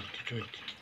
2020